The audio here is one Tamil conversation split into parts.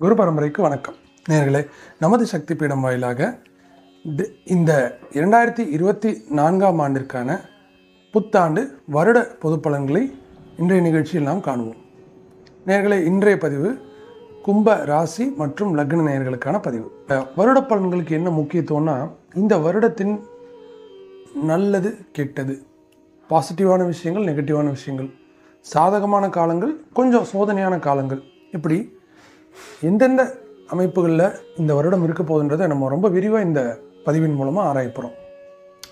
குரு பரம்பரைக்கு வணக்கம். நேர்களே நமது சக்தி பீடம் வாயிலாக இந்த இரண்டாயிரத்தி இருபத்தி நான்காம் ஆண்டிற்கான புத்தாண்டு வருட பொது பலன்களை இன்றைய நிகழ்ச்சியில் நாம் காணுவோம். நேர்களே இன்றைய பதிவு கும்ப ராசி மற்றும் லக்ன நேயர்களுக்கான பதிவு. வருட பலன்களுக்கு என்ன முக்கியத்துவம்னா இந்த வருடத்தின் நல்லது கெட்டது பாசிட்டிவான விஷயங்கள் நெகட்டிவான விஷயங்கள் சாதகமான காலங்கள் கொஞ்சம் சோதனையான காலங்கள் இப்படி எந்தெந்த அமைப்புகளில் இந்த வருடம் இருக்க போகுதுன்றதை நம்ம ரொம்ப விரிவாக இந்த பதிவின் மூலமாக ஆராயப்போகிறோம்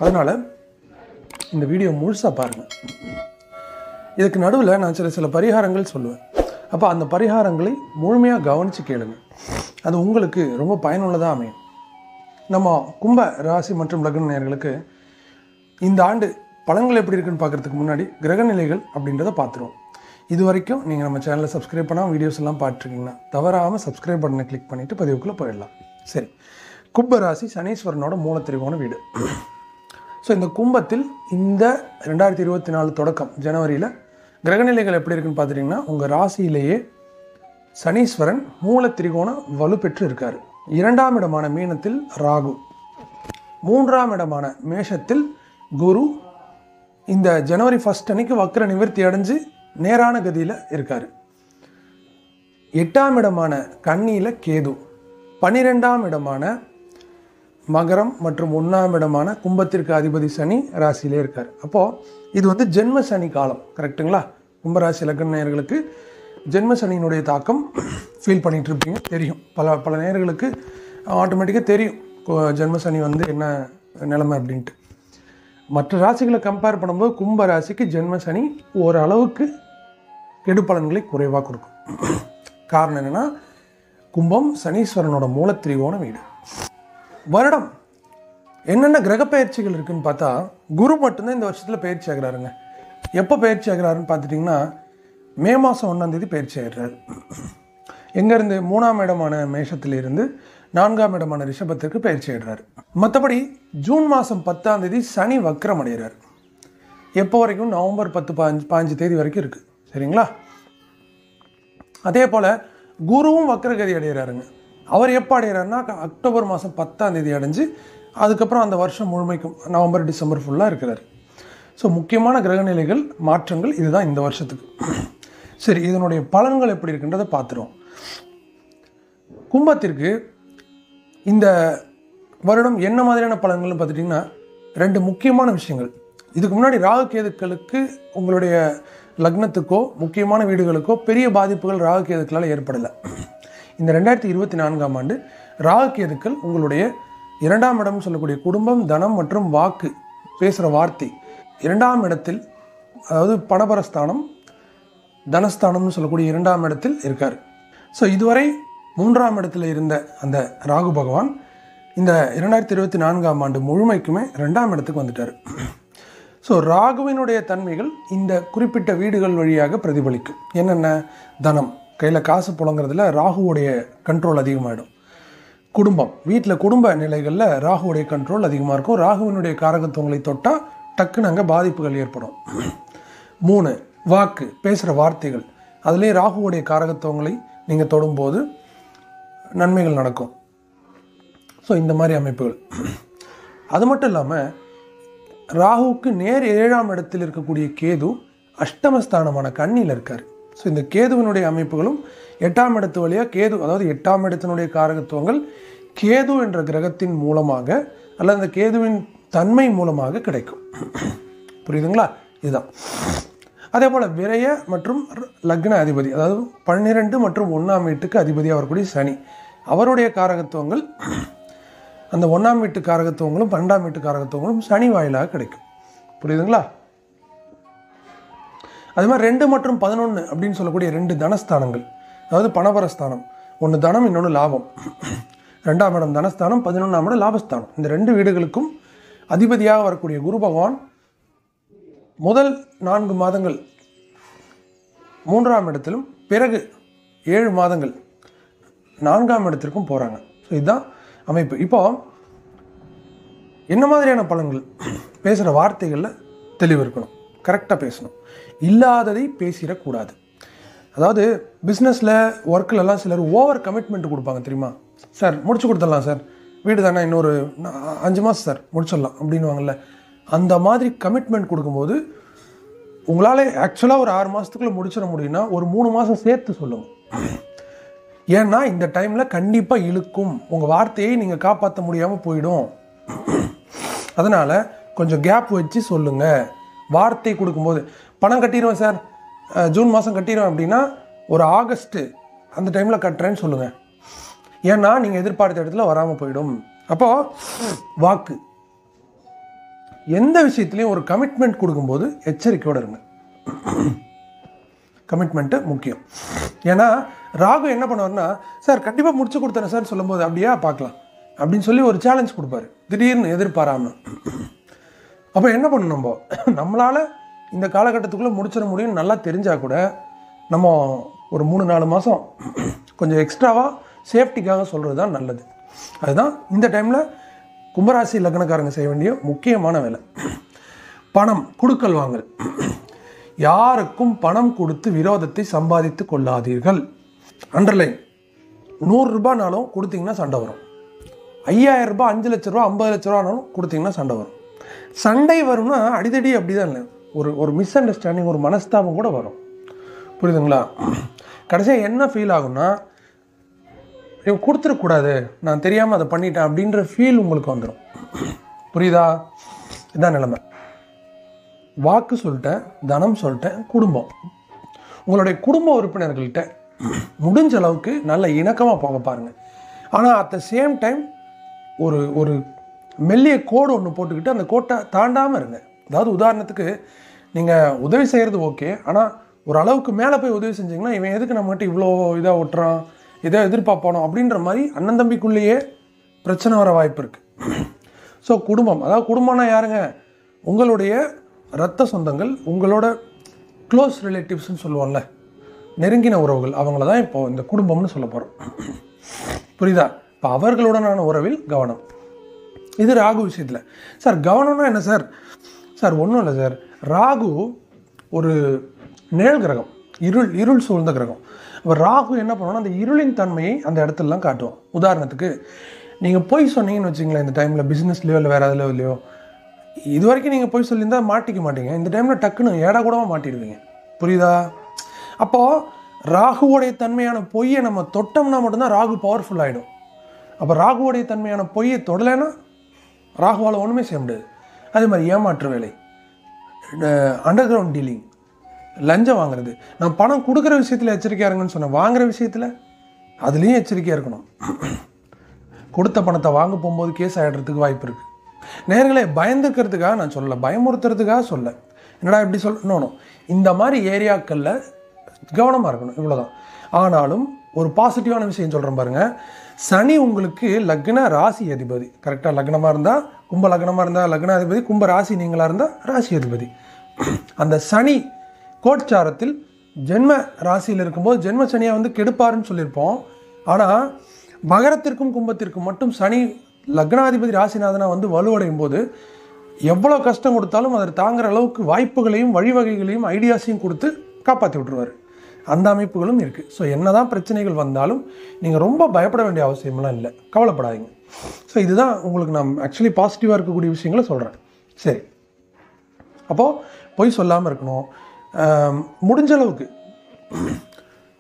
அதனால் இந்த வீடியோ முழுசாக பாருங்கள் இதுக்கு நடுவில் நான் சில சில பரிகாரங்கள் சொல்லுவேன். அப்போ அந்த பரிகாரங்களை முழுமையாக கவனித்து கேளுங்க. அது உங்களுக்கு ரொம்ப பயனுள்ளதாக அமையும். நம்ம கும்ப ராசி மற்றும் லக்ன நேர்களுக்கு இந்த ஆண்டு பலன்கள் எப்படி இருக்குன்னு பார்க்கறதுக்கு முன்னாடி கிரகநிலைகள் அப்படின்றத பார்த்துருவோம். இது வரைக்கும் நீங்கள் நம்ம சேனலை சப்ஸ்கிரைப் பண்ணால் வீடியோஸ் எல்லாம் பார்த்துருக்கீங்கன்னா தவறாமல் சப்ஸ்கிரைப் பட்டனை கிளிக் பண்ணிவிட்டு பதிவுக்குள்ளே போயிடலாம். சரி. கும்ப ராசி சனீஸ்வரனோட மூலத்திரிகோண வீடு. ஸோ இந்த கும்பத்தில் இந்த ரெண்டாயிரத்தி இருபத்தி நாலு தொடக்கம் ஜனவரியில் கிரகநிலைகள் எப்படி இருக்குன்னு பார்த்துட்டிங்கன்னா உங்கள் ராசியிலேயே சனீஸ்வரன் மூல திரிகோண வலுப்பெற்று இருக்கார். இரண்டாம் இடமான மீனத்தில் ராகு. மூன்றாம் இடமான மேஷத்தில் குரு. இந்த ஜனவரி ஃபர்ஸ்ட் அன்னைக்கு வக்கர நிவர்த்தி அடைஞ்சு நேரான கதியில் இருக்கார். எட்டாம் இடமான கண்ணியில் கேது பன்னிரெண்டாம் இடமான மகரம் மற்றும் ஒன்றாம் இடமான கும்பத்திற்கு அதிபதி சனி ராசியிலே இருக்கார். அப்போது இது வந்து ஜென்ம சனி காலம் கரெக்ட்டுங்களா கும்பராசி லக்ன நேர்களுக்கு ஜென்ம சனியினுடைய தாக்கம் ஃபீல் பண்ணிகிட்டு இருப்பீங்க தெரியும். பல பல நேர்களுக்கு ஆட்டோமேட்டிக்காக தெரியும் ஜென்ம சனி வந்து என்ன நிலைமை அப்படின்ட்டு. மற்ற ராசிகளை கம்பேர் பண்ணும்போது கும்ப ராசிக்கு ஜென்ம சனி ஓரளவுக்கு கெடு பலன்களை குறைவாக கொடுக்கும். காரணம் என்னென்னா கும்பம் சனீஸ்வரனோட மூலத்திரிகோண வீடு. வருடம். என்னென்ன கிரக பயிற்சிகள் இருக்குன்னு பார்த்தா குரு மட்டும்தான் இந்த வருஷத்தில் பயிற்சி ஆகிறாருங்க. எப்போ பயிற்சி ஆகிறாருன்னு பார்த்துட்டிங்கன்னா மே மாதம் ஒன்றாந்தேதி பயிற்சி ஆகிறாரு எங்கேருந்து மூணாம் இடமான மேஷத்திலிருந்து நான்காம் இடமான ரிஷபத்திற்கு பயிற்சி ஆகிறாரு மற்றபடி ஜூன் மாதம் பத்தாம் தேதி சனி வக்ரம் அடைகிறார். எப்போ வரைக்கும்? நவம்பர் பத்து பாஞ்சு பாஞ்சு தேதி வரைக்கும் இருக்குது சரிங்களா? அதே போல் குருவும் வக்கரகதி அடைகிறாருங்க. அவர் எப்போ அடைகிறாருன்னா அக்டோபர் மாதம் பத்தாம் தேதி அடைஞ்சு அதுக்கப்புறம் அந்த வருஷம் முழுமைக்கும் நவம்பர் டிசம்பர் ஃபுல்லாக இருக்கிறார். ஸோ முக்கியமான கிரகநிலைகள் மாற்றங்கள் இதுதான் இந்த வருஷத்துக்கு. சரி இதனுடைய பலன்கள் எப்படி இருக்குன்றதை பார்த்துருவோம். கும்பத்திற்கு இந்த வருடம் என்ன மாதிரியான பலன்கள்னு பார்த்துட்டிங்கன்னா ரெண்டு முக்கியமான விஷயங்கள். இதுக்கு முன்னாடி ராகு கேதுக்களுக்கு உங்களுடைய லக்னத்துக்கோ முக்கியமான வீடுகளுக்கோ பெரிய பாதிப்புகள் ராகு கேதுக்களால் ஏற்படலை. இந்த ரெண்டாயிரத்தி இருபத்தி நான்காம் ஆண்டு ராகு கேதுக்கள் உங்களுடைய இரண்டாம் இடம் சொல்லக்கூடிய குடும்பம் தனம் மற்றும் வாக்கு பேசுகிற வார்த்தை. இரண்டாம் இடத்தில் அதாவது பணபரஸ்தானம் தனஸ்தானம்னு சொல்லக்கூடிய இரண்டாம் இடத்தில் இருக்கார். ஸோ இதுவரை மூன்றாம் இடத்துல இருந்த அந்த ராகு பகவான் இந்த இரண்டாயிரத்தி இருபத்தி நான்காம் ஆண்டு முழுமைக்குமே ரெண்டாம் இடத்துக்கு வந்துட்டார். ஸோ ராகுவினுடைய தன்மைகள் இந்த குறிப்பிட்ட வீடுகள் வழியாக பிரதிபலிக்கும். என்னென்ன? தனம். கையில் காசு புழங்குறதுல ராகுவுடைய கண்ட்ரோல் அதிகமாகிடும் குடும்பம். வீட்டில் குடும்ப நிலைகளில் ராகுவுடைய கண்ட்ரோல் அதிகமாக இருக்கும். ராகுவினுடைய காரகத்துவங்களை தொட்டால் டக்குன்னு அங்கே பாதிப்புகள் ஏற்படும். மூணு வாக்கு. பேசுகிற வார்த்தைகள். அதுலேயே ராகுவுடைய காரகத்துவங்களை நீங்கள் தொடும்போது நன்மைகள் நடக்கும். ஸோ இந்த மாதிரி அமைப்புகள். அது மட்டும் இல்லாமல் ராகுவுக்கு நேர் ஏழாம் இடத்தில் இருக்கக்கூடிய கேது அஷ்டமஸ்தானமான கண்ணியில் இருக்கார். ஸோ இந்த கேதுவினுடைய அமைப்புகளும் எட்டாம் இடத்து வழியாக கேது அதாவது எட்டாம் இடத்தினுடைய காரகத்துவங்கள் கேது என்ற கிரகத்தின் மூலமாக அல்லது அந்த கேதுவின் தன்மை மூலமாக கிடைக்கும். புரியுதுங்களா? இதுதான். அதே போல் விரய மற்றும் லக்ன அதிபதி அதாவது பன்னிரெண்டு மற்றும் ஒன்றாம் வீட்டுக்கு அதிபதியாக வரக்கூடிய சனி அவருடைய காரகத்துவங்கள் அந்த ஒன்றாம் வீட்டு காரகத்துவங்களும் பன்னெண்டாம் வீட்டு காரகத்துவங்களும் சனி வாயிலாக கிடைக்கும். புரியுதுங்களா? அது மாதிரி ரெண்டு மற்றும் பதினொன்று அப்படின்னு சொல்லக்கூடிய ரெண்டு தனஸ்தானங்கள் அதாவது பணபரஸ்தானம் ஒன்று தனம் இன்னொன்று லாபம். ரெண்டாம் இடம் தனஸ்தானம் பதினொன்றாம் இடம் லாபஸ்தானம். இந்த ரெண்டு வீடுகளுக்கும் அதிபதியாக வரக்கூடிய குரு பகவான் முதல் நான்கு மாதங்கள் மூன்றாம் இடத்திலும் பிறகு ஏழு மாதங்கள் நான்காம் இடத்திற்கும் போகிறாங்க ஸோ இதுதான் அமைப்பு. இப்போ என்ன மாதிரியான பலன்கள் பேசுகிற வார்த்தைகளில் தெளிவு இருக்கணும். கரெக்டாக பேசணும். இல்லாததை பேசிடக்கூடாது. அதாவது பிஸ்னஸில் ஒர்க்கிலலாம் சிலர் ஓவர் கமிட்மெண்ட் கொடுப்பாங்க தெரியுமா? சார் முடிச்சு கொடுத்துடலாம் சார் வீடு தானே இன்னொரு அஞ்சு மாதம் சார் முடிச்சிடலாம் அப்படின்வாங்கல்ல அந்த மாதிரி கமிட்மெண்ட் கொடுக்கும்போது உங்களால் ஆக்சுவலாக ஒரு ஆறு மாதத்துக்குள்ளே முடிச்சிட முடியும்னா ஒரு மூணு மாதம் சேர்த்து சொல்லுங்கள் ஏன்னா இந்த டைமில் கண்டிப்பாக இழுக்கும். உங்கள் வார்த்தையை நீங்கள் காப்பாற்ற முடியாமல் போயிடும். அதனால் கொஞ்சம் கேப் வச்சு சொல்லுங்கள் வார்த்தை கொடுக்கும்போது பணம் கட்டிடுவேன் சார் ஜூன் மாதம் கட்டிடுவேன் அப்படின்னா ஒரு ஆகஸ்ட்டு அந்த டைமில் கட்டுறேன்னு சொல்லுங்கள் ஏன்னா நீங்கள் எதிர்பார்த்த இடத்துல வராமல் போயிடும். அப்போது வாக்கு. எந்த விஷயத்துலையும் ஒரு கமிட்மெண்ட் கொடுக்கும்போது எச்சரிக்கையோடு இருங்க. கமிட்மெண்ட்டு முக்கியம். ஏன்னா ராகு என்ன பண்ணுவார்னா சார் கண்டிப்பாக முடிச்சு கொடுத்தேன் சார் சொல்லும்போது அப்படியே பார்க்கலாம். அப்படின்னு சொல்லி ஒரு சேலஞ்ச் கொடுப்பாரு. திடீர்னு எதிர்பாராம. அப்போ என்ன பண்ணணும் நம்ம? நம்மளால் இந்த காலகட்டத்துக்குள்ளே முடிச்சிட முடியும்னு நல்லா தெரிஞ்சால் கூட நம்ம ஒரு மூணு நாலு மாதம் கொஞ்சம் எக்ஸ்ட்ராவாக சேஃப்டிக்காக சொல்கிறது தான் நல்லது. அதுதான் இந்த டைமில் கும்பராசி லக்னக்காரங்க செய்ய வேண்டிய முக்கியமான வேலை. பணம் கொடுக்கல் வாங்கல். யாருக்கும் பணம் கொடுத்து விரோதத்தை சம்பாதித்து கொள்ளாதீர்கள். அண்டர்லைன். நூறுரூபானாலும் கொடுத்தீங்கன்னா சண்டை வரும். ஐயாயிரம் ரூபாய் அஞ்சு லட்ச ரூபா ஐம்பது லட்ச ரூபானாலும் கொடுத்தீங்கன்னா சண்டை வரும். சண்டை வரும்னா அடிதடி அப்படி தான் இல்லை. ஒரு ஒரு மிஸ் அண்டர்ஸ்டாண்டிங் ஒரு மனஸ்தாபம் கூட வரும். புரியுதுங்களா? கடைசியாக என்ன ஃபீல் ஆகும்னா இவன் கொடுத்துடக்கூடாது நான் தெரியாமல் அதை பண்ணிட்டேன் அப்படின்ற ஃபீல் உங்களுக்கு வந்துடும் புரியுதா? இதான் நிலைமை. வாக்கு சொல்லிட்டேன் தனம் சொல்லிட்டேன் குடும்பம். உங்களுடைய குடும்ப உறுப்பினர்கள்ட்ட முடிஞ்ச அளவுக்கு நல்ல இணக்கமாக போக பாருங்கள் ஆனால் அட் த சேம் டைம் ஒரு ஒரு மெல்லிய கோடு ஒன்று போட்டுக்கிட்டு அந்த கோட்டை தாண்டாமல் இருங்க. அதாவது உதாரணத்துக்கு நீங்கள் உதவி செய்கிறது ஓகே ஆனால் ஒரு அளவுக்கு மேலே போய் உதவி செஞ்சீங்கன்னா இவன் எதுக்கு நம்மகிட்ட இவ்வளோ இதாக ஒட்டுறான் இதை எதிர்பார்ப்பானோ அப்படின்ற மாதிரி அண்ணன் தம்பிக்குள்ளேயே பிரச்சனை வர வாய்ப்பு இருக்குது ஸோ குடும்பம் அதாவது குடும்பம்னா யாருங்க? உங்களுடைய ரத்த சொந்தங்கள் உங்களோட க்ளோஸ் ரிலேட்டிவ்ஸ்னு சொல்லுவோம்ல. நெருங்கின உறவுகள் அவங்கள தான் இப்போ இந்த குடும்பம்னு சொல்ல போகிறோம் புரியுதா? இப்போ அவர்களுடனான உறவில் கவனம். இது ராகு விஷயத்தில். சார் கவனம்னா என்ன சார் சார் ஒன்றும் இல்லை சார் ராகு ஒரு நிழல் கிரகம் இருள் இருள் சூழ்ந்த கிரகம். அப்போ ராகு என்ன பண்ணுவோம்னா அந்த இருளின் தன்மையை அந்த இடத்துலலாம் காட்டுவோம் உதாரணத்துக்கு நீங்கள் போய் சொன்னீங்கன்னு வச்சுங்களேன் இந்த டைமில் பிஸ்னஸ்லையோ இல்லை வேறு எதுலையோ இல்லையோ. இது வரைக்கும் நீங்கள் போய் சொல்லியிருந்தால் மாட்டிக்க மாட்டீங்க. இந்த டைமில் டக்குன்னு ஏடா கூடமாக மாட்டிடுவீங்க. புரியுதா? அப்போது ராகுவோடைய தன்மையான பொய்யை நம்ம தொட்டோம்னா மட்டும்தான் ராகு பவர்ஃபுல் ஆகிடும் அப்போ ராகுவோடைய தன்மையான பொய்யை தொடலைன்னா ராகுவால் ஒன்றுமே செய்ய முடியாது. அதே மாதிரி ஏமாற்று வேலை. அண்டர் கிரவுண்ட் டீலிங் லஞ்சம் வாங்குறது. நான் பணம் கொடுக்குற விஷயத்தில் எச்சரிக்கையாக இருங்கன்னு சொன்னேன். வாங்குற விஷயத்தில்? அதுலேயும் எச்சரிக்கையாக இருக்கணும். கொடுத்த பணத்தை வாங்க போகும்போது கேஸ் ஆகிடுறதுக்கு வாய்ப்பு இருக்குது நேர்களை பயந்துக்கிறதுக்காக நான் சொல்லலை. பயமுறுத்துறதுக்காக சொல்ல. என்னடா இப்படி சொல்லணும் இந்த மாதிரி ஏரியாக்களில் கவனமாக இருக்கணும். இவ்வளோதான் ஆனாலும் ஒரு பாசிட்டிவான விஷயம் சொல்கிறேன் பாருங்கள் சனி உங்களுக்கு லக்ன ராசி அதிபதி. கரெக்டாக லக்னமாக இருந்தால் கும்ப லக்னமாக இருந்தால் லக்ன அதிபதி கும்ப ராசி நீங்களாக இருந்தால் ராசி அதிபதி. அந்த சனி கோட்சாரத்தில் ஜென்ம ராசியில் இருக்கும்போது ஜென்ம சனியை வந்து கெடுப்பாருன்னு சொல்லியிருப்போம். ஆனால் மகரத்திற்கும் கும்பத்திற்கும் மட்டும் சனி லக்னாதிபதி ராசிநாதனா வந்து வலுவடையும் போது எவ்வளோ கஷ்டம் கொடுத்தாலும் அதை தாங்குற அளவுக்கு வாய்ப்புகளையும் வழிவகைகளையும் ஐடியாஸையும் கொடுத்து காப்பாற்றி விட்டுருவார். அந்த அமைப்புகளும் இருக்குது ஸோ என்னதான் பிரச்சனைகள் வந்தாலும் நீங்கள் ரொம்ப பயப்பட வேண்டிய அவசியம்லாம் இல்லை. கவலைப்படாதீங்க. ஸோ இதுதான் உங்களுக்கு நான் ஆக்சுவலி பாசிட்டிவாக இருக்கக்கூடிய விஷயங்களை சொல்கிறேன் சரி. அப்போது பொய் சொல்லாமல் இருக்கணும். முடிஞ்ச அளவுக்கு.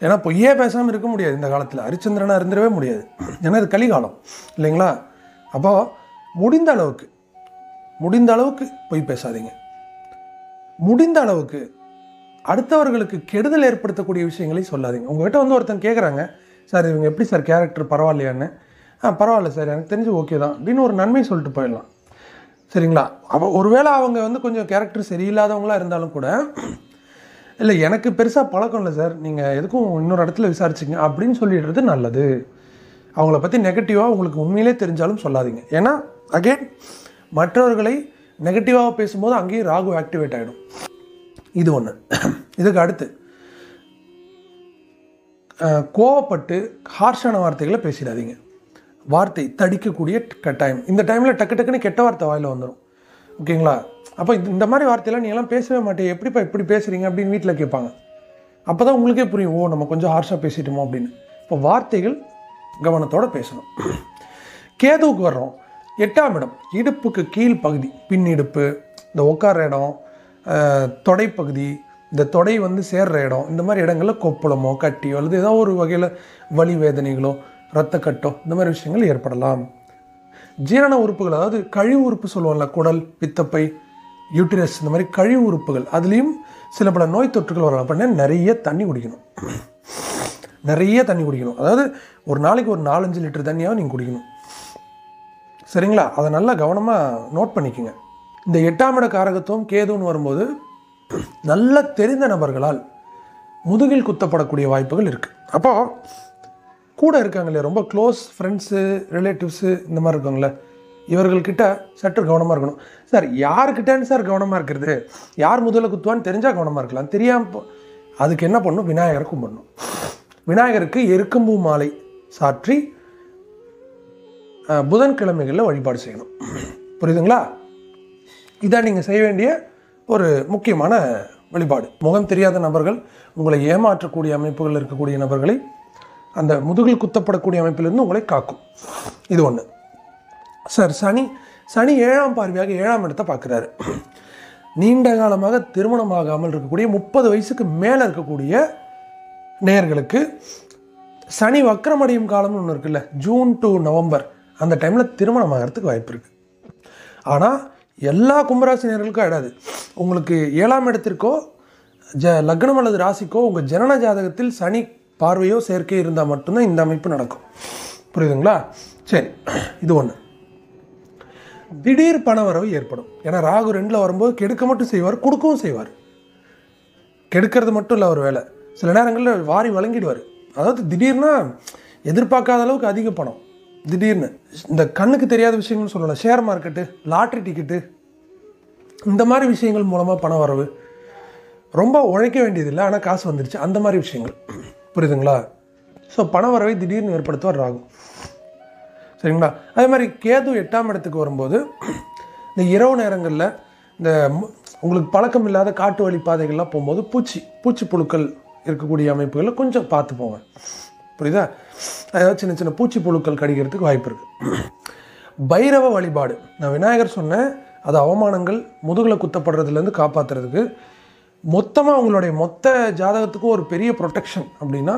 ஏன்னா பொய்யே பேசாமல் இருக்க முடியாது இந்த காலத்தில். ஹரிச்சந்திரனாக இருந்துடவே முடியாது. ஏன்னா இது கலிகாலம். இல்லைங்களா? அப்போது முடிந்த அளவுக்கு முடிந்த அளவுக்கு பொய் பேசாதீங்க. முடிந்த அளவுக்கு அடுத்தவர்களுக்கு கெடுதல் ஏற்படுத்தக்கூடிய விஷயங்களை சொல்லாதீங்க. உங்ககிட்ட வந்து ஒருத்தன் கேட்குறாங்க சார் இவங்க எப்படி சார் கேரக்டர் பரவாயில்லையான்னு? ஆ பரவாயில்ல சார் எனக்கு தெரிஞ்சு ஓகே தான். அப்படின்னு ஒரு நன்மை சொல்லிட்டு போயிடலாம். சரிங்களா? அப்போ ஒருவேளை அவங்க வந்து கொஞ்சம் கேரக்டர் சரியில்லாதவங்களா இருந்தாலும் கூட இல்லை எனக்கு பெருசாக பழக்கம் இல்லை சார். நீங்கள் எதுக்கும் இன்னொரு இடத்துல விசாரிச்சிங்க. அப்படின்னு சொல்லிடுறது நல்லது. அவங்கள பற்றி நெகட்டிவாக உங்களுக்கு உண்மையிலே தெரிஞ்சாலும் சொல்லாதீங்க. ஏன்னா அகைன் மற்றவர்களை நெகட்டிவாக பேசும்போது அங்கேயும் ராகு ஆக்டிவேட் ஆகிடும் இது ஒன்று இதுக்கு அடுத்து கோவப்பட்டு ஹார்ஷான வார்த்தைகளை பேசிடாதீங்க. வார்த்தை தடிக்கக்கூடிய கட்டாயம். இந்த டைமில் டக்கு டக்குன்னு கெட்ட வார்த்தை வாயில் வந்துடும் ஓகேங்களா? அப்போ இந்த- இந்த மாதிரி வார்த்தையெல்லாம் நீங்களாம் எல்லாம் பேசவே மாட்டேன் எப்படிப்பா இப்படி பேசுகிறீங்க அப்படின்னு வீட்டில் கேட்பாங்க. அப்போ தான் உங்களுக்கே புரியும். ஓ நம்ம கொஞ்சம் ஹார்ஷாக பேசிட்டோமோ அப்படின்னு. இப்போ வார்த்தைகள் கவனத்தோடு பேசணும். கேதுவுக்கு வர்றோம். எட்டாம் இடம் இடுப்புக்கு கீழ் பகுதி பின் இடுப்பு இந்த உட்கார இடம் தொடைப்பகுதி இந்த தொடை வந்து சேர்ற இடம் இந்த மாதிரி இடங்களில் கொப்பளமோ கட்டியோ அல்லது ஏதோ ஒரு வகையில் வலி வேதனைகளோ ரத்தக்கட்டோ இந்த மாதிரி விஷயங்கள் ஏற்படலாம். ஜீரண உறுப்புகள் அதாவது கழிவு உறுப்பு சொல்லுவோம்ல குடல் பித்தப்பை யூட்ரஸ் இந்த மாதிரி கழிவு உறுப்புகள் அதுலேயும் சில பல நோய் தொற்றுகள் வரலாம். அப்படின்னா நிறைய தண்ணி குடிக்கணும். நிறைய தண்ணி குடிக்கணும். அதாவது ஒரு நாளைக்கு ஒரு நாலஞ்சு லிட்டர் தண்ணியாக நீங்கள் குடிக்கணும். சரிங்களா? அதை நல்லா கவனமாக நோட் பண்ணிக்கோங்க. இந்த எட்டாம் இட காரகத்துவம் கேதுன்னு வரும்போது நல்ல தெரிந்த நபர்களால் முதுகில் குத்தப்படக்கூடிய வாய்ப்புகள் இருக்குது அப்போது கூட இருக்காங்க இல்லையா? ரொம்ப க்ளோஸ் ஃப்ரெண்ட்ஸு ரிலேட்டிவ்ஸு இந்த மாதிரி இருக்காங்களே இவர்கள்கிட்ட சற்று கவனமாக இருக்கணும். சார் யாருக்கிட்டேன்னு சார் கவனமாக இருக்கிறது? யார் முதல்ல குத்துவான்னு தெரிஞ்சால் கவனமாக இருக்கலாம். தெரியாமல் அதுக்கு என்ன பண்ணும் விநாயகரை கும்பிடணும். விநாயகருக்கு எருக்கம்பூ மாலை சாற்றி புதன்கிழமைகளில் வழிபாடு செய்யணும். புரியுதுங்களா? இதான் நீங்கள் செய்ய வேண்டிய ஒரு முக்கியமான வழிபாடு. முகம் தெரியாத நபர்கள் உங்களை ஏமாற்றக்கூடிய அமைப்புகள் இருக்கக்கூடிய நபர்களை அந்த முதுகில் குத்தப்படக்கூடிய அமைப்பிலிருந்து உங்களை காக்கும். இது ஒன்று சார் சனி சனி ஏழாம் பார்வையாக ஏழாம் இடத்தை பார்க்குறாரு. நீண்ட காலமாக திருமணமாகாமல் இருக்கக்கூடிய முப்பது வயசுக்கு மேலே இருக்கக்கூடிய நேயர்களுக்கு சனி வக்கரமடையும் காலம்னு ஒன்று இருக்குல்ல ஜூன் டு நவம்பர் அந்த டைமில் திருமணம் ஆகிறதுக்கு வாய்ப்பு இருக்குது ஆனால் எல்லா கும்பராசினியர்களுக்கும் ஆகிடாது உங்களுக்கு ஏழாம் இடத்திற்கோ ஜ லக்னம் அல்லது ராசிக்கோ உங்கள் ஜனன ஜாதகத்தில் சனி பார்வையோ சேர்க்கை இருந்தால் மட்டும்தான் இந்த அமைப்பு நடக்கும். புரியுதுங்களா? சரி இது ஒன்று திடீர் பணவரவு ஏற்படும். ஏன்னா ராகு ரெண்டில் வரும்போது கெடுக்க மட்டும் செய்வார் கொடுக்கவும் செய்வார். கெடுக்கிறது மட்டும் இல்லை அவர் வேலை. சில நேரங்களில் வாரி வழங்கிடுவார். அதாவது திடீர்னா எதிர்பார்க்காத அளவுக்கு அதிக பணம். திடீர்னு. இந்த கண்ணுக்கு தெரியாத விஷயங்கள்னு சொல்லலாம் ஷேர் மார்க்கெட்டு லாட்ரி டிக்கெட்டு இந்த மாதிரி விஷயங்கள் மூலமாக பணம் வரவு ரொம்ப உழைக்க வேண்டியதில்லை. ஆனால் காசு வந்துருச்சு. அந்த மாதிரி விஷயங்கள். புரியுதுங்களா? ஸோ பண வரவை திடீர்னு ஏற்படுத்துவார் ராகும் சரிங்களா? அதே மாதிரி கேது எட்டாம் இடத்துக்கு வரும்போது இந்த இரவு நேரங்களில் இந்த உங்களுக்கு பழக்கம் இல்லாத காட்டு வழி பாதைகள்லாம் போகும்போது பூச்சி பூச்சி புழுக்கள் இருக்கக்கூடிய அமைப்புகளை கொஞ்சம் பார்த்து போங்க புரியுதா? அதாவது சின்ன சின்ன பூச்சி புழுக்கள் கடிக்கிறதுக்கு வாய்ப்பு இருக்குது பைரவ வழிபாடு. நான் விநாயகர் சொன்னேன் அது அவமானங்கள் முதுகில் குத்தப்படுறதுலேருந்து காப்பாற்றுறதுக்கு மொத்தமாக உங்களுடைய மொத்த ஜாதகத்துக்கும் ஒரு பெரிய ப்ரொடெக்ஷன் அப்படின்னா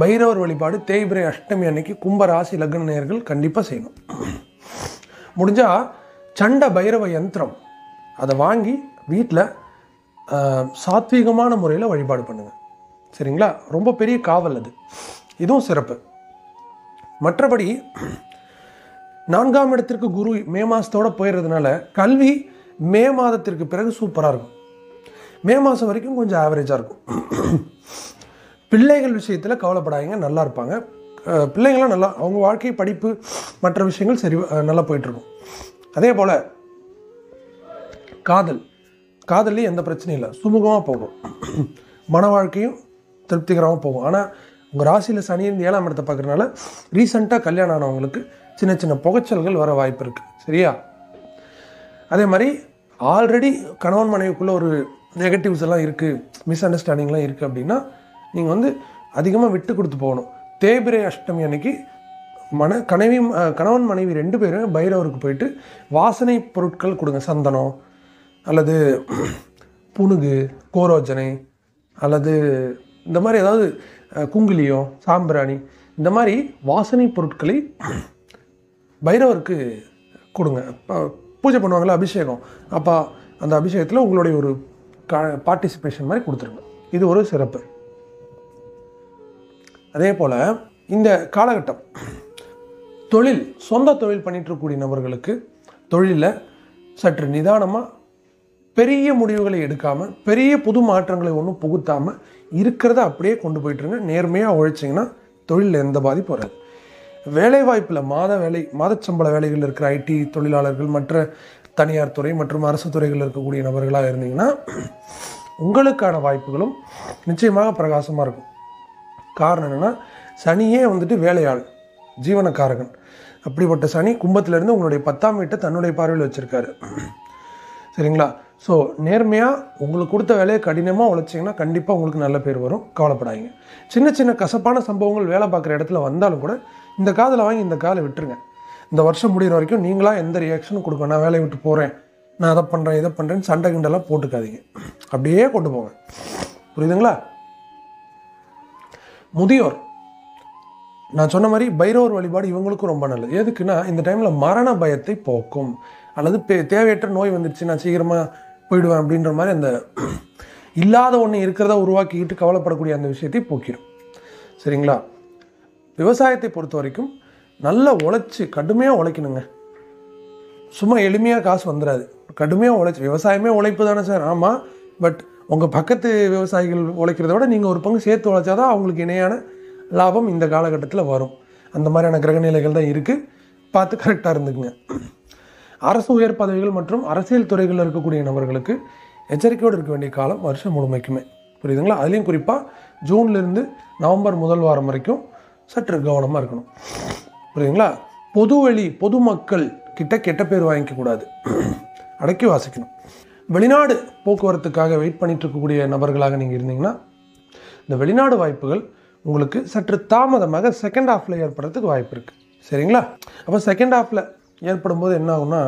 பைரவர் வழிபாடு தேய்பிரை அஷ்டமி அன்னைக்கு கும்ப ராசி லக்ன நேயர்கள் கண்டிப்பாக செய்யணும். முடிஞ்சால் சண்ட பைரவ யந்திரம். அதை வாங்கி வீட்டில் சாத்வீகமான முறையில் வழிபாடு பண்ணுங்கள் சரிங்களா? ரொம்ப பெரிய காவல் அது. இதுவும் சிறப்பு. மற்றபடி நான்காம் இடத்திற்கு குரு மே மாதத்தோட போயிடுறதுனால கல்வி மே மாதத்திற்கு பிறகு சூப்பராக இருக்கும். மே மாதம் வரைக்கும் கொஞ்சம் ஆவரேஜாக இருக்கும். பிள்ளைகள் விஷயத்தில் கவலைப்படாதீங்க நல்லா இருப்பாங்க. பிள்ளைங்களாம் நல்லா அவங்க வாழ்க்கை படிப்பு மற்ற விஷயங்கள் சரி நல்லா போயிட்டுருக்கும். அதே போல் காதல். காதல்லையும் எந்த பிரச்சனையும் இல்லை. சுமூகமாக போகும். மன வாழ்க்கையும் திருப்திகரமாக போகும். ஆனால் உங்கள் ராசியில் சனியிருந்து ஏழாம் இடத்தை பார்க்குறதுனால ரீசண்டாக கல்யாணம் ஆனவங்களுக்கு சின்ன சின்ன புகைச்சல்கள் வர வாய்ப்பு இருக்குது சரியா? அதே மாதிரி ஆல்ரெடி கணவன் மனைவிக்குள்ளே ஒரு நெகட்டிவ்ஸ் எல்லாம் இருக்குது மிஸ் அண்டர்ஸ்டாண்டிங்லாம் இருக்குது அப்படின்னா நீங்கள் வந்து அதிகமாக விட்டு கொடுத்து போகணும். தேய்பிரை அஷ்டமி அன்னைக்கு மன கனவி கணவன் மனைவி ரெண்டு பேரும் பைரவருக்கு போயிட்டு வாசனை பொருட்கள் கொடுங்க. சந்தனம் அல்லது புனுகு கோரோஜனை அல்லது இந்த மாதிரி ஏதாவது குங்குலியோ குங்குலியம் சாம்பிராணி இந்த மாதிரி வாசனை பொருட்களை பைரவருக்கு கொடுங்க. பூஜை பண்ணுவாங்கள்ல அபிஷேகம். அப்போ அந்த அபிஷேகத்தில் உங்களுடைய ஒரு க பார்ட்டிசிபேஷன் மாதிரி கொடுத்துருங்க. இது ஒரு சிறப்பு. அதே போல் இந்த காலகட்டம் தொழில் சொந்த தொழில் பண்ணிட்டு இருக்கக்கூடிய நபர்களுக்கு தொழிலில் சற்று நிதானமாக பெரிய முடிவுகளை எடுக்காமல் பெரிய புது மாற்றங்களை ஒன்றும் புகுத்தாமல் இருக்கிறத அப்படியே கொண்டு போயிட்டுருங்க. நேர்மையாக உழைச்சிங்கன்னா தொழிலில் எந்த பாதிப்பும் வராது. வேலைவாய்ப்பில் மாத வேலை மாதச்சம்பள வேலைகள் இருக்கிற ஐடி தொழிலாளர்கள் மற்ற தனியார் துறை மற்றும் அரசு துறைகளில் இருக்கக்கூடிய நபர்களாக இருந்தீங்கன்னா உங்களுக்கான வாய்ப்புகளும் நிச்சயமாக பிரகாசமாக இருக்கும். காரணம் என்னென்னா சனியே வந்துட்டு வேலையாள் ஜீவனக்காரகன். அப்படிப்பட்ட சனி கும்பத்திலேருந்து உங்களுடைய பத்தாம் வீட்டை தன்னுடைய பார்வையில் வச்சுருக்காரு. சரிங்களா? ஸோ நேர்மையாக உங்களுக்கு கொடுத்த வேலையை கடினமாக உழைச்சிங்கன்னா கண்டிப்பாக உங்களுக்கு நல்ல பேர் வரும். கவலைப்படாதீங்க. சின்ன சின்ன கசப்பான சம்பவங்கள் வேலை பார்க்குற இடத்துல வந்தாலும் கூட இந்த காதில் வாங்கி இந்த காலை விட்டுருங்க. இந்த வருஷம் முடிகிற வரைக்கும் நீங்களாக எந்த ரியாக்ஷனும் கொடுக்க நான் வேலையை விட்டு போகிறேன் நான் அதை பண்ணுறேன் இதை பண்ணுறேன்னு சண்டை கிண்டெல்லாம் போட்டுக்காதீங்க. அப்படியே கொண்டு போங்க. புரியுதுங்களா? முதியோர். நான் சொன்ன மாதிரி பைரவர் வழிபாடு இவங்களுக்கும் ரொம்ப நல்லது. எதுக்குன்னா இந்த டைமில் மரண பயத்தை போக்கும். அல்லது பே- தேவையற்ற நோய் வந்துடுச்சு நான் சீக்கிரமாக போயிடுவேன் அப்படின்ற மாதிரி அந்த இல்லாத ஒன்று இருக்கிறத உருவாக்கிக்கிட்டு கவலைப்படக்கூடிய அந்த விஷயத்தை போக்கிடும் சரிங்களா? விவசாயத்தை பொறுத்த வரைக்கும் நல்லா உழைச்சி கடுமையாக உழைக்கணுங்க. சும்மா எளிமையாக காசு வந்துடாது கடுமையாக உழைச்சி விவசாயமே உழைப்பு தானே சார். ஆமாம் பட் உங்கள் பக்கத்து விவசாயிகள் உழைக்கிறத விட நீங்கள் ஒரு பங்கு சேர்த்து உழைச்சாதான் அவங்களுக்கு இணையான லாபம் இந்த காலகட்டத்தில் வரும். அந்த மாதிரியான கிரகநிலைகள் தான் இருக்குது பார்த்து கரெக்டாக இருந்துக்குங்க. அரசு உயர் பதவிகள் மற்றும் அரசியல் துறைகளில் இருக்கக்கூடிய நபர்களுக்கு எச்சரிக்கையோடு இருக்க வேண்டிய காலம் வருஷம் முழுமைக்குமே. புரியுதுங்களா? அதுலேயும் குறிப்பாக ஜூன்லேருந்து நவம்பர் முதல் வாரம் வரைக்கும் சற்று கவனமாக இருக்கணும். புரியுதுங்களா? பொதுவெளி பொதுமக்கள் கிட்ட கெட்ட பேர் வாங்கிக்க கூடாது. அடக்கி வாசிக்கணும். வெளிநாடு போக்குவரத்துக்காக வெயிட் பண்ணிட்டு இருக்கக்கூடிய நபர்களாக நீங்கள் இருந்தீங்கன்னா இந்த வெளிநாடு வாய்ப்புகள் உங்களுக்கு சற்று தாமதமாக செகண்ட் ஹாஃபில் ஏற்படுறதுக்கு வாய்ப்பு இருக்குது சரிங்களா? அப்போ செகண்ட் ஹாஃபில் ஏற்படும் போது என்ன ஆகும்னா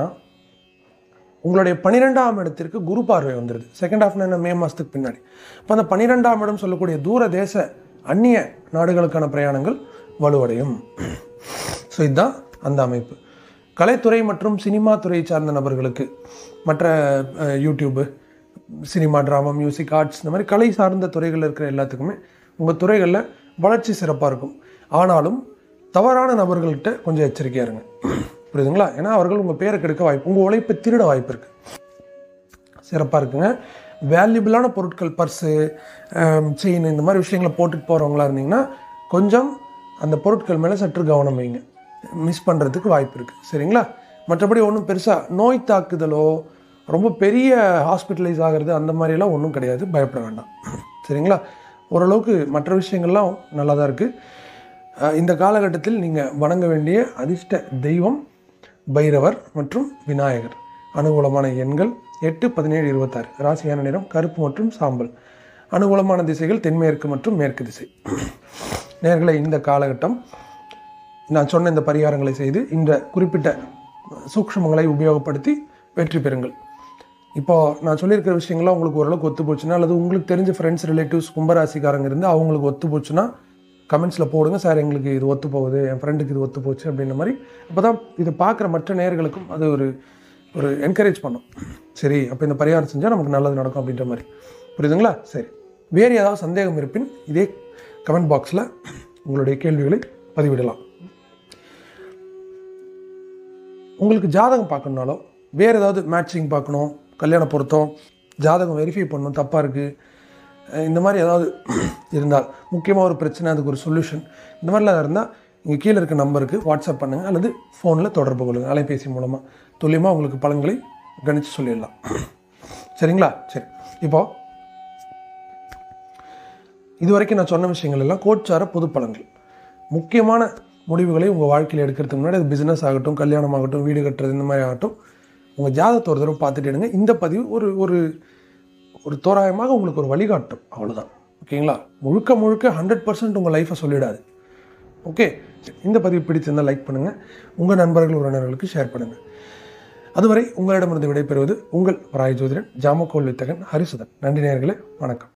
உங்களுடைய பன்னிரெண்டாம் இடத்திற்கு குரு பார்வை வந்துடுது செகண்ட் ஹாஃப்னா என்ன? மே மாதத்துக்கு பின்னாடி. இப்போ அந்த பன்னிரெண்டாம் இடம் சொல்லக்கூடிய தூர தேச அந்நிய நாடுகளுக்கான பிரயாணங்கள் வலுவடையும். ஸோ இதுதான் அந்த அமைப்பு. கலைத்துறை மற்றும் சினிமா துறை சார்ந்த நபர்களுக்கு மற்ற YouTube cinema drama music arts இந்த மாதிரி கலை சார்ந்த துறைகளில் இருக்கிற எல்லாத்துக்குமே உங்கள் துறைகளில் வளர்ச்சி சிறப்பாக இருக்கும். ஆனாலும் தவறான நபர்கள்கிட்ட கொஞ்சம் எச்சரிக்கையாக இருங்க. புரியுதுங்களா? ஏன்னா அவர்கள் உங்கள் பேரை கெடுக்க வாய்ப்பு உங்கள் உழைப்பை திருட வாய்ப்பு இருக்குது சிறப்பாக இருக்குங்க. வேல்யூபிளான பொருட்கள் பர்ஸு செயின் இந்த மாதிரி விஷயங்களை போட்டுட்டு போகிறவங்களா இருந்தீங்கன்னா கொஞ்சம் அந்த பொருட்கள் மேலே சற்று கவனம் வைங்க. மிஸ் பண்ணுறதுக்கு வாய்ப்பு இருக்குது சரிங்களா? மற்றபடி ஒன்றும் பெருசாக நோய் தாக்குதலோ ரொம்ப பெரிய ஹாஸ்பிட்டலைஸ் ஆகிறது அந்த மாதிரிலாம் ஒன்றும் கிடையாது. பயப்பட வேண்டாம். சரிங்களா? ஓரளவுக்கு மற்ற விஷயங்கள்லாம் நல்லா தான் இருக்குது இந்த காலகட்டத்தில் நீங்கள் வணங்க வேண்டிய அதிர்ஷ்ட தெய்வம் பைரவர் மற்றும் விநாயகர். அனுகூலமான எண்கள் எட்டு பதினேழு இருபத்தாறு. ராசியான நிறம் கருப்பு மற்றும் சாம்பல். அனுகூலமான திசைகள் தென்மேற்கு மற்றும் மேற்கு திசை. நேர்களை இந்த காலகட்டம் நான் சொன்ன இந்த பரிகாரங்களை செய்து இந்த குறிப்பிட்ட சூக்ஷ்மங்களை உபயோகப்படுத்தி வெற்றி பெறுங்கள். இப்போ நான் சொல்லியிருக்கிற விஷயங்கள்லாம் உங்களுக்கு ஓரளவுக்கு ஒத்து போச்சுன்னா அல்லது உங்களுக்கு தெரிஞ்ச ஃப்ரெண்ட்ஸ் ரிலேட்டிவ்ஸ் கும்பராசிக்காரங்க இருந்து அவங்களுக்கு ஒத்து போச்சுன்னா கமெண்ட்ஸில் போடுங்க சார் எங்களுக்கு இது ஒத்து போகுது என் ஃப்ரெண்டுக்கு இது ஒத்து போச்சு அப்படின்ற மாதிரி. அப்போ தான் இதை பார்க்குற மற்ற நேர்களுக்கும் அது ஒரு ஒரு என்கரேஜ் பண்ணும். சரி அப்போ இந்த பரிகாரம் செஞ்சால் நமக்கு நல்லது நடக்கும் அப்படின்ற மாதிரி. புரியுதுங்களா? சரி. வேறு ஏதாவது சந்தேகம் இருப்பின் இதே கமெண்ட் பாக்ஸில் உங்களுடைய கேள்விகளை பதிவிடலாம். உங்களுக்கு ஜாதகம் பார்க்கணுனாலோ வேறு ஏதாவது மேட்சிங் பார்க்கணும் கல்யாண பொருத்தம் ஜாதகம் வெரிஃபை பண்ணணும் தப்பாக இருக்குது இந்த மாதிரி ஏதாவது இருந்தால் முக்கியமாக ஒரு பிரச்சனை அதுக்கு ஒரு சொல்யூஷன் இந்த மாதிரிலாம் இருந்தால் இங்கே கீழே இருக்க நம்பருக்கு வாட்ஸ்அப் பண்ணுங்கள் அல்லது ஃபோனில் தொடர்பு கொள்ளுங்கள் அலைபேசி மூலமாக துல்லியமாக உங்களுக்கு பலன்களை கணித்து சொல்லிடலாம். சரிங்களா? சரி. இப்போது இதுவரைக்கும் நான் சொன்ன விஷயங்கள் எல்லாம் கோட்சார பொது பலன்கள். முக்கியமான முடிவுகளை உங்கள் வாழ்க்கையில் எடுக்கிறதுக்கு முன்னாடி அது பிஸ்னஸ் ஆகட்டும் கல்யாணம் ஆகட்டும் வீடு கட்டுறது இந்த மாதிரி ஆகட்டும் உங்கள் ஜாதகத்தை ஒரு தடவை பார்த்துட்டு எடுங்க. இந்த பதிவு ஒரு ஒரு ஒரு தோராயமாக உங்களுக்கு ஒரு வழிகாட்டும். அவ்வளோதான் ஓகேங்களா? முழுக்க முழுக்க ஹண்ட்ரட் பர்சன்ட் உங்கள் லைஃப்பை சொல்லிடாது. ஓகே? இந்த பதிவு பிடிச்சிருந்தால் லைக் பண்ணுங்கள் உங்கள் நண்பர்கள் உறவினர்களுக்கு ஷேர் பண்ணுங்கள் அதுவரை உங்களிடமிருந்து விடைபெறுவது உங்கள் ராய் ஜோதிடன் ஜாமக்கோல் வித்தகன் ஹரிசுதன். நன்றி நேர்களே வணக்கம்.